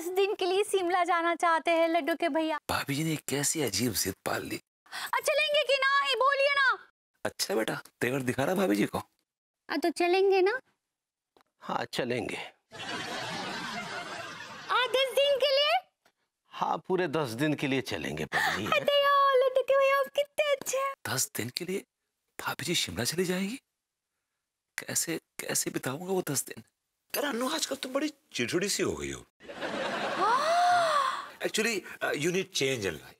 दस दिन के लिए शिमला जाना चाहते हैं लड्डू के भैया। भाभी जी ने कैसी अजीब जिद पाल ली। चलेंगे कि ना? ही बोलिए ना। अच्छा बेटा तेवर दिखा रहा भाभी जी को? आ, तो चलेंगे ना? हाँ चलेंगे। आ दस दिन के लिए? हाँ पूरे दस दिन के लिए चलेंगे पगली अरे यार लड्डू के भैया आप कितने अच्छे दस दिन के लिए भाभी जी शिमला चली जाएगी? कैसे कैसे बिताऊँगा वो दस दिन? अनु आजकल तुम बड़ी चिड़चिड़ी सी हो गई हो। Actually you need change in life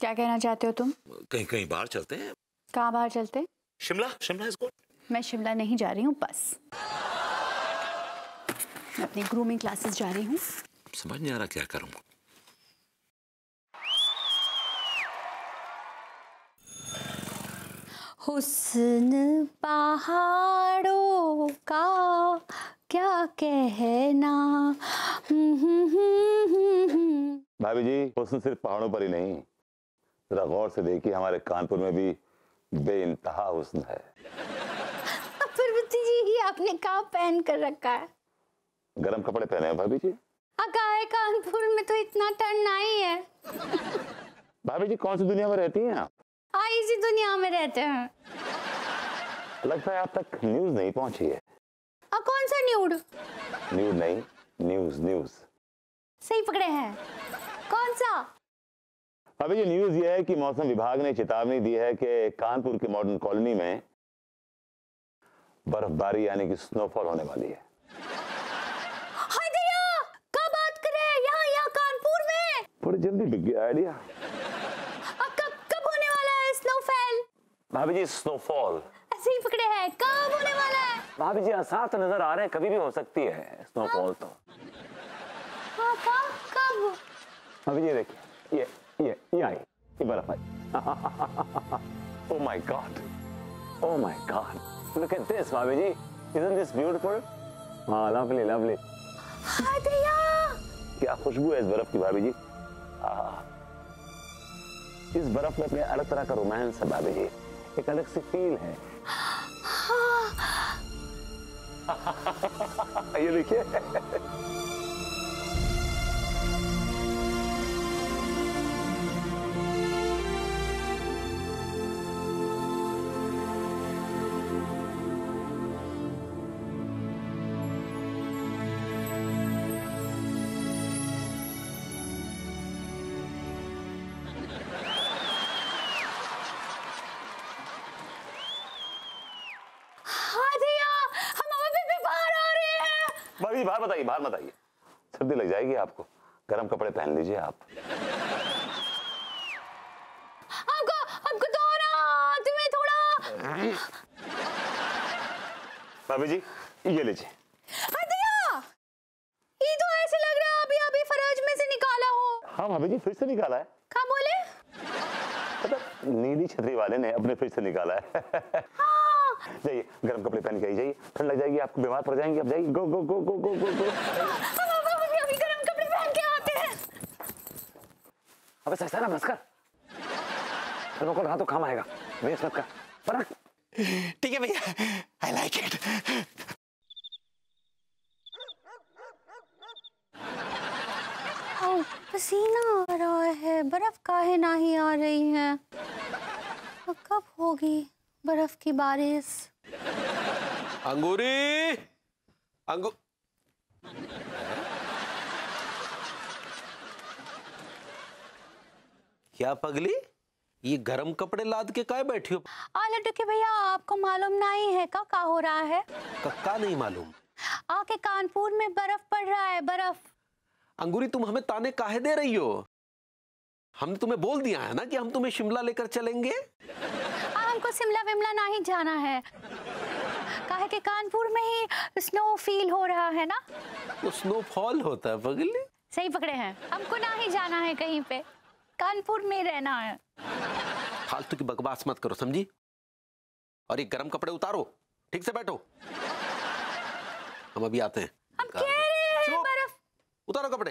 क्या कहना चाहते हो तुम? कहीं कहीं बाहर चलते हैं। कहाँ बाहर चलते? शिमला? शिमला इज़ गुड मैं शिमला नहीं जा रही हूँ बस। मैं अपनी ग्रूमिंग क्लासेस जा रही हूँ। समझ नहीं आ रहा क्या करूँगा हुस्न पहाड़ों का क्या कहना? भाभी जी हुस्न सिर्फ़ पहाड़ों पर ही नहीं जरा गौर से देखिए हमारे कानपुर में भी बेइंतहा हुस्न है। जी ये आपने कहाँ पहन कर रखा है? गरम कपड़े पहने हैं भाभी जी। अका है कानपुर में तो इतना ठंड नहीं है। भाभी जी कौन सी दुनिया में रहती हैं आप? आ इसी दुनिया में रहते हैं। लगता है आप तक न्यूज़ नहीं पहुँची है। आ कौन सा न्यूड? न्यूज़ नहीं न्यूज़ न्यूज़। सही पकड़े हैं। कौन सा? भाभी जी न्यूज़ ये है कि मौसम विभाग ने चेतावनी दी है कि कानपुर के मॉडर्न कॉलोनी में बर्फबारी यानी कि स्नोफॉल होने वाली है। कब बात कर? यहाँ यहाँ कानपुर में? थोड़ी जल्दी बिक गया आइडिया कब कब होने वाला है स्नोफॉल भाभी जी स्नोफॉल ऐसे ही पकड़े हैं। कब होने वाला है? भाभी जी आसार तो नज़र आ रहे हैं कभी भी हो सकती है स्नोफॉल तो हाँ कब कब भाभी जी देखिए ये ये ये आई ये बर्फ़ आई ओ my god oh my god look at this bhabhi ji isn't this beautiful? हाँ लवली लवली हाय दया क्या खुशबू है इस बर्फ़ की भाभी जी आह। इस बर्फ़ में अपने अलग तरह का रोमांस है भाभी जी एक अलग सी फील है। ये देखिए। जी बाहर बताइए बाहर बताइए। सर्दी लग जाएगी आपको। गर्म कपड़े पहन लीजिए आप। हमको हमको थोड़ा तुम्हें थोड़ा। भाभी जी ये लीजिए। हाय ये तो ऐसे लग रहा है अभी अभी फराज में से निकाला हो। हाँ भाभी जी फिर से निकाला है। क्या बोले? मतलब नीली छतरी वाले ने अपने फ्रिज से निकाला है। हाँ। जाइए गर्म कपड़े पहन के आई जाइए। ठंड लग जाएगी आपको बीमार पड़ जाएँगे। आप जाइए गो गो गो गो गो गो गो अब अभी अभी गर्म कपड़े पहन के आते हैं। अबे सस्ता ना बस कर तेरे को रहा तो काम आएगा। वेस्ट मत कर। परख ठीक है भैया आई लाइक इट पसीना आ रहा है। बर्फ़ काहे ना ही आ रही है? कब होगी बर्फ़ की बारिश? अंगूरी। अंगू क्या पगली? ये गरम कपड़े लाद के काय बैठी हो? आ लड्डू के भैया आपको मालूम नहीं है का का हो रहा है? कक्का नहीं मालूम? आके कानपुर में बर्फ़ पड़ रहा है बर्फ़। अंगूरी तुम हमें ताने काहे दे रही हो? हमने तुम्हें बोल दिया है ना कि हम तुम्हें शिमला लेकर चलेंगे? आ, हमको शिमला विमला नहीं जाना है। काहे के कानपुर में ही स्नो फील हो रहा है ना? वो स्नोफॉल होता है पगली। सही पकड़े हैं। हमको ना ही जाना है कहीं पे। कानपुर में रहना है। फालतू की बकवास मत करो समझी? और ये गरम कपड़े उतारो। ठीक से बैठो। हम अभी आते हैं। हम कह रहे हैं बर्फ़। उतारो कपड़े।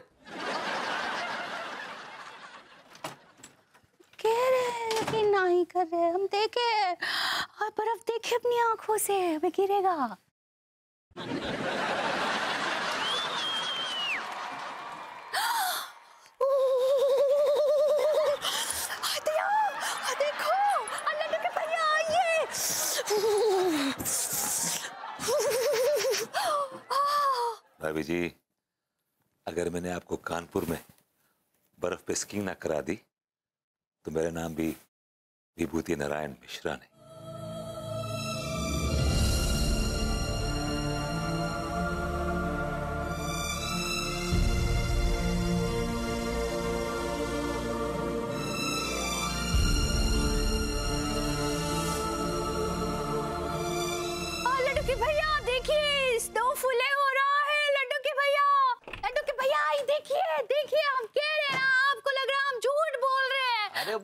कह रहे हैं लेकिन नहीं कर रहे हम देखे और बर्फ़ देखिए अपनी आँखों से वे गिरेगा। जी, अगर मैंने आपको कानपुर में बर्फ़ पे स्कीइंग ना करा दी तो मेरा नाम भी विभूति नारायण मिश्रा नहीं।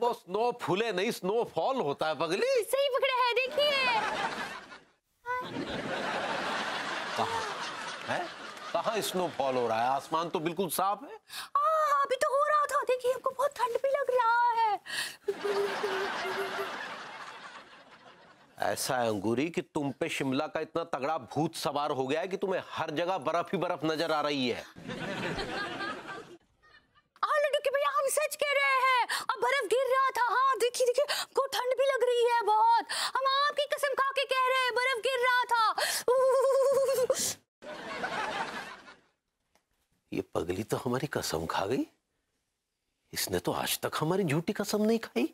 वो स्नो फूले नहीं स्नो फॉल होता है पगली। सही पकड़े हैं देखिए है। कहाँ? स्नो फॉल हो रहा है? आसमान तो बिल्कुल साफ़ है। आ, अभी तो हो रहा था देखिए हमको बहुत ठंड भी लग रहा है। ऐसा है अंगूरी कि तुम पे शिमला का इतना तगड़ा भूत सवार हो गया है कि तुम्हें हर जगह बर्फ़ ही बर्फ़ नज़र आ रही है। सच कह रहे हैं अब बर्फ़ गिर रहा था। हाँ देखिए देखिए को ठंड भी लग रही है बहुत। हम आपकी कसम खा के कह रहे हैं, बर्फ़ गिर रहा था। ये पगली तो हमारी कसम खा गई। इसने तो आज तक हमारी झूठी कसम नहीं खाई।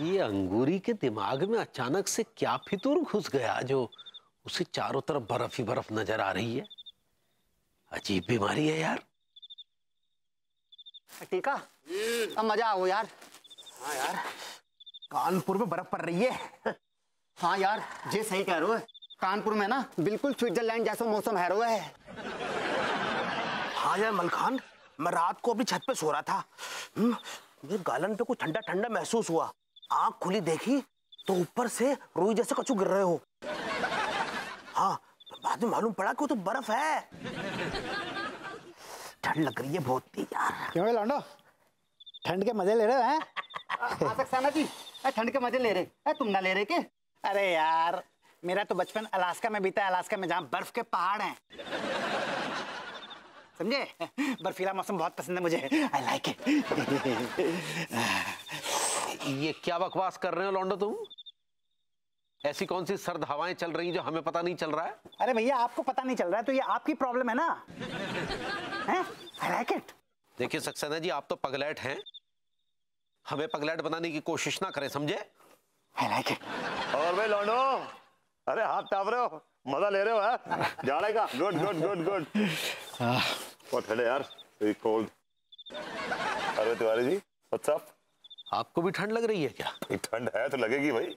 ये अंगूरी के दिमाग में अचानक से क्या फितूर घुस गया जो उसे चारों तरफ़ बर्फ़ ही बर्फ़ नज़र आ रही है? अजीब बीमारी है यार। टीका अब मज़ा आओ यार। हाँ यार कानपुर में बर्फ़ पड़ रही है। हाँ यार जे सही कह रहे हो। कानपुर में ना बिल्कुल स्विट्जरलैंड जैसा मौसम है है हाँ यार मलखान मैं रात को अपनी छत पे सो रहा था। हम्म, मुझे गालन पे कुछ ठंडा ठंडा महसूस हुआ। आँख खुली देखी तो ऊपर से रोई जैसे कछु गिर रहे हो। हाँ बाद में मालूम पड़ा कि वो तो बर्फ़ है। ठंड लग रही है बहुत ही यार। क्यों लौंडो? ठंड के मज़े ले रहे हो हैं? सक्सेना जी? अरे ठंड के मज़े ले रहे। अरे तुम ना ले रहे के? अरे यार मेरा तो बचपन अलास्का में बीता है अलास्का में जहाँ बर्फ़ के पहाड़ हैं। समझे? बर्फीला मौसम बहुत पसंद है मुझे। आई लाइक इट ये क्या बकवास कर रहे हो लौंडो तुम? ऐसी कौन सी सर्द हवाएँ चल रही जो हमें पता नहीं चल रहा है? अरे भैया आपको पता नहीं चल रहा है तो ये आपकी प्रॉब्लम है ना? हैं? आई देखिए सक्सेना जी आप तो पगलैट हैं। हमें पगलैट बनाने की कोशिश ना करें समझे? इट और भाई लौंडो अरे हाथ टाप रहे हो मज़ा ले रहे हो हाँ? जाड़े का? गुड गुड गुड गुड बहुत ठंडे यार कोल्ड अरे तिवारी जी व्हाट्सअप आपको भी ठंड लग रही है क्या? ठंड है तो लगेगी भाई।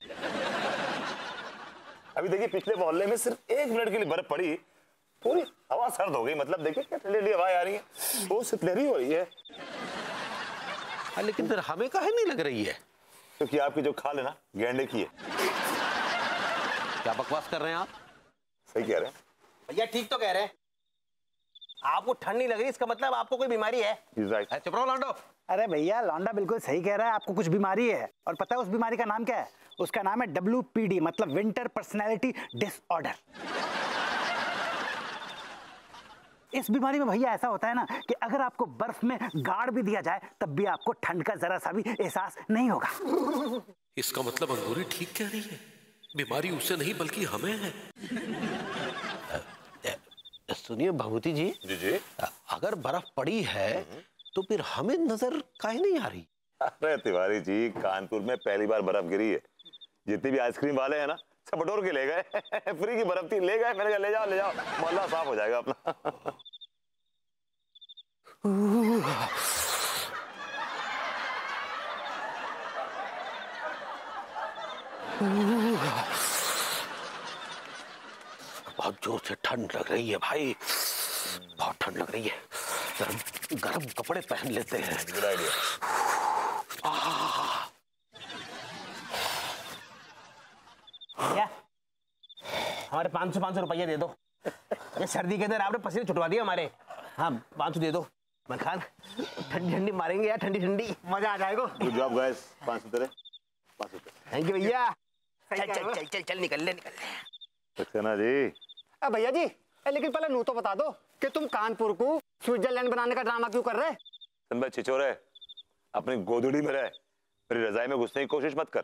अभी देखिए पिछले मोहल्ले में सिर्फ़ एक मिनट के लिए बर्फ़ पड़ी। पूरी हवा सर्द हो गई मतलब देखिए क्या ठंडी ठंडी हवाएँ आ रही है। वो शीतलहरी हो रही है। हाँ, लेकिन फिर हमें काहे नहीं लग रही है? क्योंकि तो आपकी जो खाल है ना गेंडे की है। क्या बकवास कर रहे हैं आप? सही कह रहे हैं। भैया ठीक तो कह रहे हैं। आपको ठंड नहीं लग रही इसका मतलब आपको कोई बीमारी है. ऐ, चुप रहो लौंडो अरे भैया लौंडा बिल्कुल सही कह रहा है आपको कुछ बीमारी है। और पता है उस बीमारी का नाम क्या है? उसका नाम है WPD मतलब विंटर पर्सनैलिटी डिसऑर्डर इस बीमारी में भैया ऐसा होता है ना कि अगर आपको बर्फ़ में गाड़ भी दिया जाए तब भी आपको ठंड का जरा सा भी एहसास नहीं होगा। इसका मतलब अंगूरी ठीक कह रही है। बीमारी उसे नहीं बल्कि हमें है। सुनिए भगवती जी। जी जी। अगर बर्फ़ पड़ी है तो फिर हमें नज़र काहे नहीं आ रही? अरे तिवारी जी कानपुर में पहली बार बर्फ़ गिरी है। जितने भी आइसक्रीम वाले हैं ना सब बटोर के ले गए। फ्री की बर्फ़ थी ले गए। मैंने कहा ले जाओ ले जाओ। मोहल्ला साफ़ हो जाएगा अपना। बहुत ज़ोर से ठंड लग रही है भाई। बहुत ठंड लग रही है। गर्म गर्म कपड़े पहन लेते हैं। गुड आइडिया हमारे पाँच सौ पाँच सौ रुपया दे दो। ये सर्दी के अंदर आपने पसीने छुटवा दिए हमारे। हाँ पाँच सौ दे दो। मलखान ठंडी ठंडी मारेंगे यार ठंडी ठंडी। मज़ा आ जाएगा। गुड जॉब गाइस पाँच सौ तेरे। पाँच सौ थैंक यू भैया। चल चल चल चल चल निकल ले निकल ले। सक्सेना जी। अब भैया जी लेकिन पहले नू तो बता दो। कि तुम कानपुर को स्विट्जरलैंड बनाने का ड्रामा क्यों कर रहे? भाई छिचोरे अपनी गोदड़ी में रह। मेरी रजाई में घुसने की कोशिश मत कर।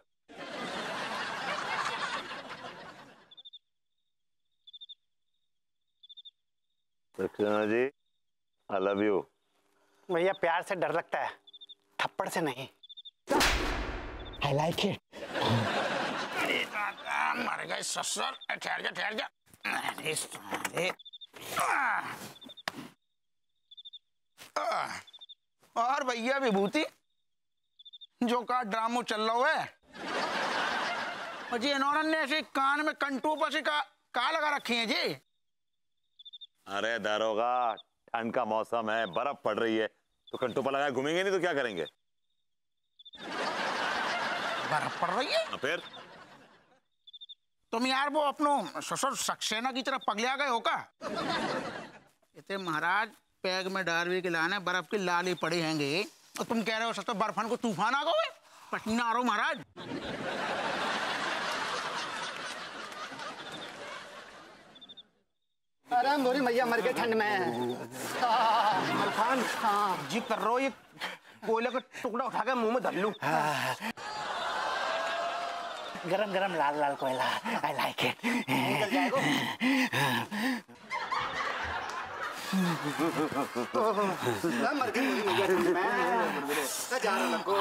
जी आई लव यू भैया प्यार से डर लगता है। थप्पड़ से नहीं। आई लाइक इट अरे मर गए ससुर। ठहर जा ठहर जा! और भैया विभूति जो का ड्रामो चल रहा है। जी इन्होंने ने ऐसे कान में कंटू पसी का का लगा रखी है जी? अरे दारोगा ठंड का मौसम है बर्फ़ पड़ रही है तो कंटोपा लगाए घूमेंगे नहीं तो क्या करेंगे? बर्फ़ पड़ रही है? हाँ, फिर? तुम यार वो अपनो ससुर सक्सेना की तरफ़ पगलिया गए हो का? इतने महाराज पैग में डारवी के लाने बर्फ़ की लाली पड़ी हैंगी। और तुम कह रहे हो सच बर्फन को तूफ़ान आ गए? पटना आ रहा हूँ, महाराज। अरे मोरी मैया मर गए ठंड में। मलखान जी कर रहा हो ये कोयले का टुकड़ा उठा के मुँह में धर लूँ। गरम गरम लाल लाल कोयला आई लाइक इट जाएगा मर में जा रहा लगो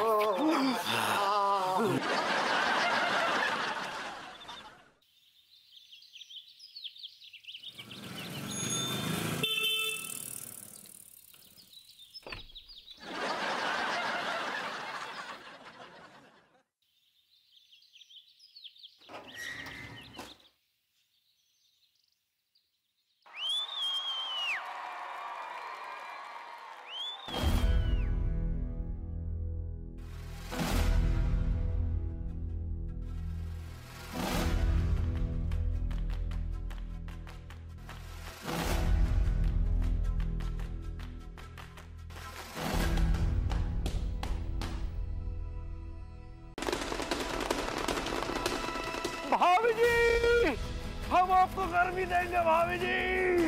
गर्मी देंगे भाभी जी।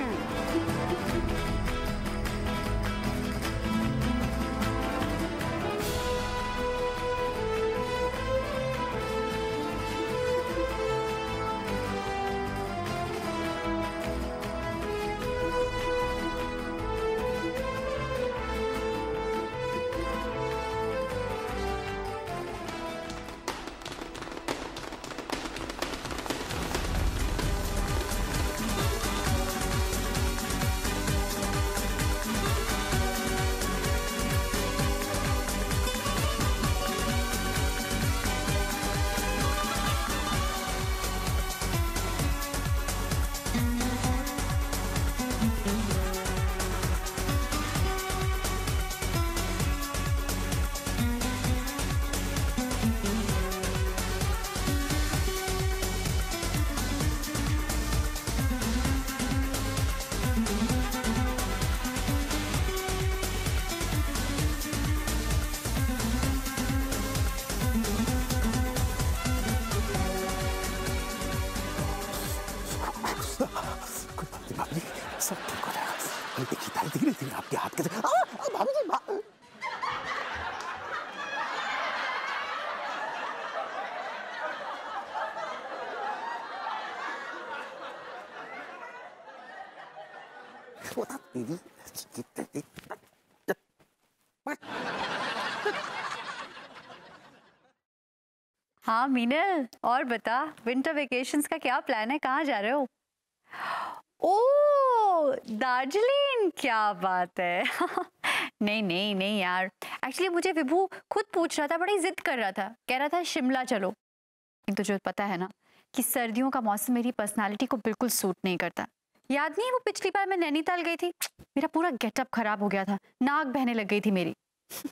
देखिए दिख रही थी आपके हाथ कैसे आ, आ, भाभी जी भा... तेरी हाँ मीनल और बता विंटर वेकेशंस का क्या प्लान है? कहाँ जा रहे हो? दार्जिलिंग? क्या बात है। नहीं नहीं नहीं यार। एक्चुअली मुझे विभू खुद पूछ रहा था, बड़ी जिद कर रहा था। कह रहा था, शिमला चलो। तुझे पता है ना कि सर्दियों का मौसम मेरी पर्सनालिटी को बिल्कुल सूट नहीं करता। याद नहीं वो पिछली बार मैं नैनीताल गई थी? मेरा पूरा गेटअप खराब हो गया था। नाक बहने लग गई थी मेरी।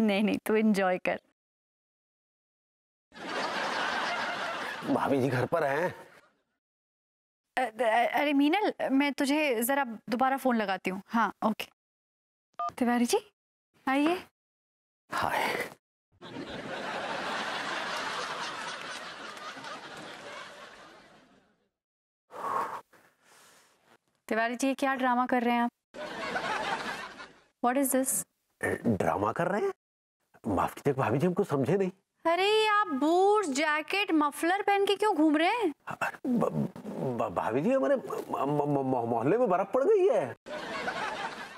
नहीं नहीं, तू एंजॉय कर। भाभी जी घर पर हैं। अरे मीनल मैं तुझे जरा दोबारा फ़ोन लगाती हूँ। हाँ ओके। तिवारी जी आइए। हाय। तिवारी जी क्या ड्रामा कर रहे हैं आप? वॉट इज़ दिस ड्रामा कर रहे हैं? माफ़ कीजिए भाभी जी हमको समझे नहीं। अरे आप बूट जैकेट मफलर पहन के क्यों घूम रहे हैं? भाभी जी हमारे मोहल्ले में बर्फ़ पड़ गई है।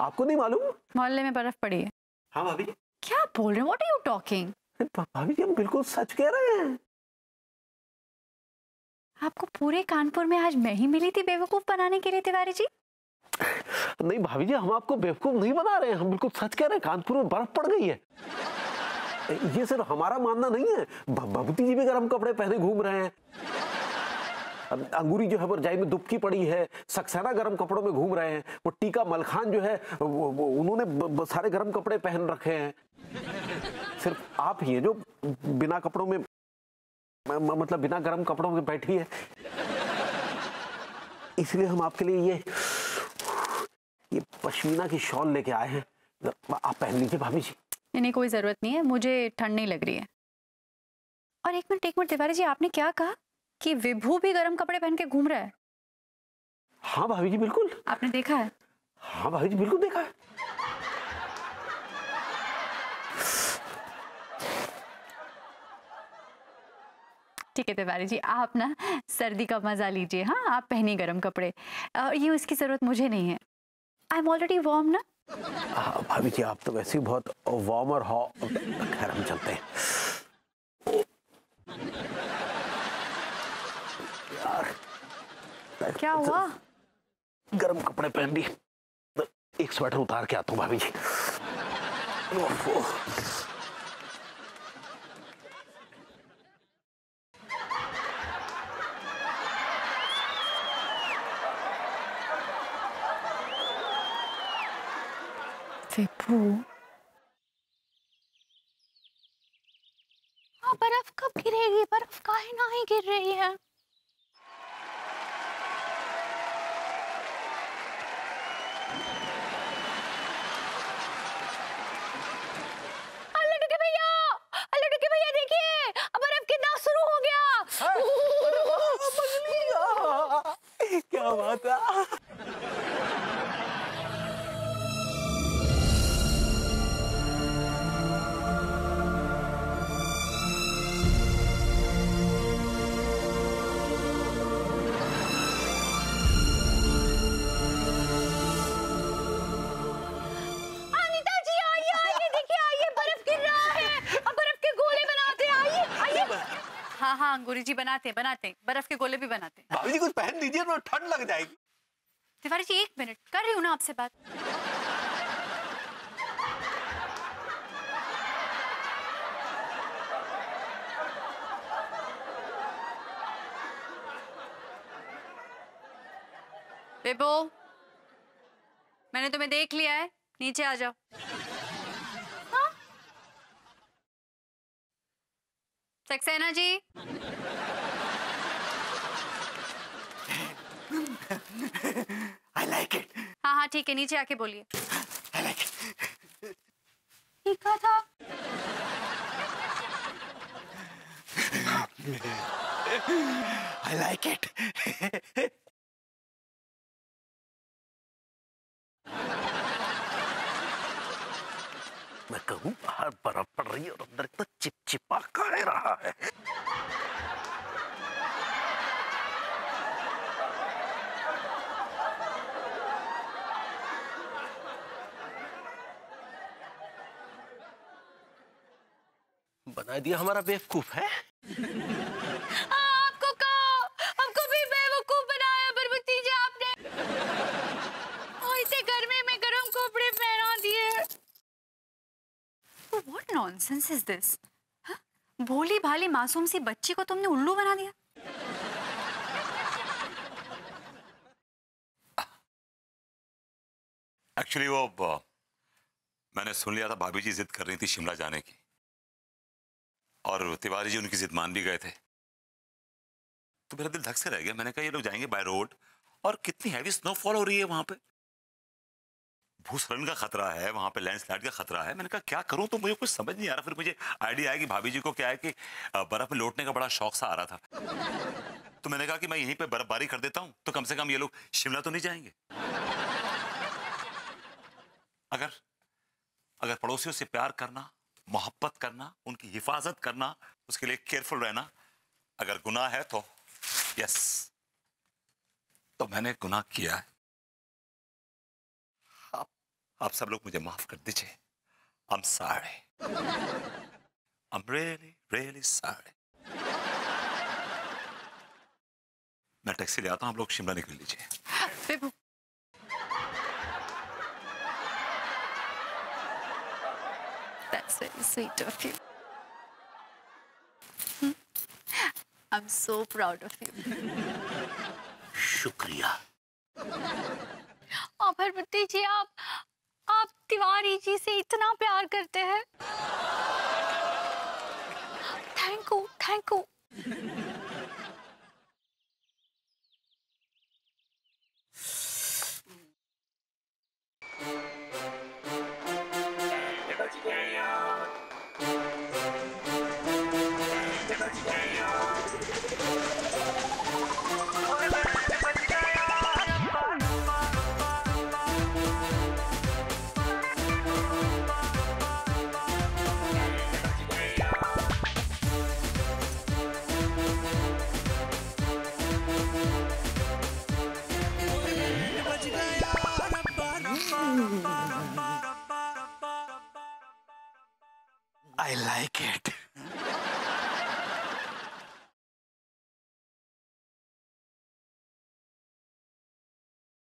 आपको नहीं मालूम? मोहल्ले में बर्फ़ पड़ी है। हाँ भाभी। क्या बोल रहे हैं? व्हाट आर यू टॉकिंग भाभी जी हम बिल्कुल सच कह रहे हैं। आपको पूरे कानपुर में आज मैं ही मिली थी बेवकूफ़ बनाने के लिए तिवारी जी? नहीं भाभी जी हम आपको बेवकूफ़ नहीं बना रहे हैं। हम बिल्कुल सच कह रहे हैं कानपुर में बर्फ़ पड़ गई है। ये सिर्फ़ हमारा मानना नहीं है। भ- भभूति जी भी गर्म कपड़े पहने घूम रहे हैं। अंगूरी जो है वो रजाई में दुबकी पड़ी है सक्सेना गर्म कपड़ों में घूम रहे हैं वो टीका मलखान जो है वो, वो उन्होंने सारे गर्म कपड़े पहन रखे हैं। सिर्फ़ आप ही हैं जो बिना कपड़ों में मतलब बिना गर्म कपड़ों में बैठी है। इसलिए हम आपके लिए ये ये पश्मीना की शॉल लेके आए हैं। आप पहन लीजिए भाभी जी। नहीं कोई ज़रूरत नहीं है मुझे ठंड नहीं लग रही है। और एक मिनट एक मिनट तिवारी जी आपने क्या कहा? कि विभू भी गर्म कपड़े पहन के घूम रहा है? हाँ भाभी जी बिल्कुल। आपने देखा है? हाँ भाभी जी बिल्कुल देखा है। ठीक है तिवारी जी आप ना सर्दी का मज़ा लीजिए हाँ आप पहनिए गर्म कपड़े। और ये उसकी ज़रूरत मुझे नहीं है। आई एम ऑलरेडी वार्म ना। हाँ भाभी जी आप तो वैसे ही बहुत वार्म और हॉ हम चलते हैं यार क्या हुआ? गर्म कपड़े पहन लिए। एक स्वेटर उतार के आता हूँ भाभी जी। हाँ बर्फ़ कब गिरेगी? बर्फ़ काहे ना ही गिर रही है? हाँ अंगूरी जी बनाते हैं बनाते हैं बर्फ़ के गोले भी बनाते हैं। भाभी जी कुछ पहन लीजिए तो ठंड लग जाएगी। तिवारी जी एक मिनट कर रही हूँ ना आपसे बात? बेबो मैंने तुम्हें देख लिया है नीचे आ जाओ। Saxena ji? I like it हाँ हाँ ठीक है नीचे आके बोलिए। आई लाइक इट ठीक था। आई लाइक इट मैं कहूँ, बाहर बर्फ़ पड़ रही है और अंदर इतना चिपचिपा काहे रहा है। बना दिया हमारा बेवकूफ़ है। नॉनसेंस इज़ दिस भोली भाली मासूम सी बच्ची को तुमने उल्लू बना दिया। एक्चुअली वो मैंने सुन लिया था, भाभी जी जिद कर रही थी शिमला जाने की। और तिवारी जी उनकी जिद मान भी गए थे। तो मेरा दिल धक से रह गया। मैंने कहा, ये लोग जाएँगे बाय रोड और कितनी हैवी स्नोफॉल हो रही है वहाँ पे? भूस्खलन का खतरा है, वहाँ पे लैंडस्लाइड का खतरा है। मैंने कहा, क्या करूँ? तो मुझे कुछ समझ नहीं आ रहा। फिर मुझे आइडिया आया कि भाभी जी को क्या है कि बर्फ़ में लौटने का बड़ा शौक सा आ रहा था। तो मैंने कहा कि मैं यहीं पे बर्फबारी कर देता हूँ तो कम से कम ये लोग शिमला तो नहीं जाएँगे। अगर अगर पड़ोसियों से प्यार करना, मोहब्बत करना, उनकी हिफाजत करना, उसके लिए केयरफुल रहना, अगर गुनाह है तो यस तो मैंने गुनाह किया है। आप सब लोग मुझे माफ़ कर दीजिए I am sorry I am really really sorry मैं टैक्सी ले आता हूँ आप लोग शिमला निकल लीजिए That's very sweet of you. Hmm. I'm so proud of you. शुक्रिया जी आप आप तिवारी जी से इतना प्यार करते हैं। Thank you thank you